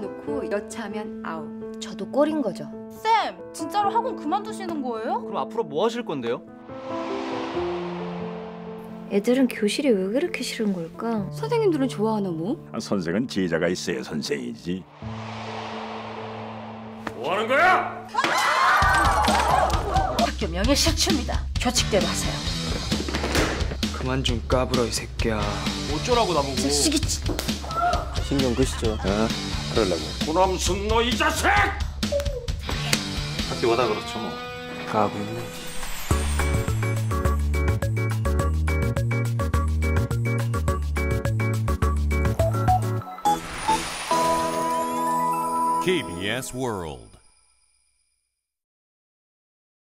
잡아놓고 여차하면 아웃. 저도 꼴인 거죠. 쌤, 진짜로 학원 그만두시는 거예요? 그럼 앞으로 뭐 하실 건데요? 애들은 교실이 왜 그렇게 싫은 걸까? 선생님들은 좋아하나 뭐? 아, 선생은 제자가 있어야 선생이지. 학교 명예 실추입니다. 교칙대로 하세요. 그만 좀 까불어 이 새끼야. 어쩌라고 나보고. 신경 끄시죠. 어? 그러려고. 그놈순 너 이 자식! 학교마다 그렇죠 뭐. 까불네. KBS World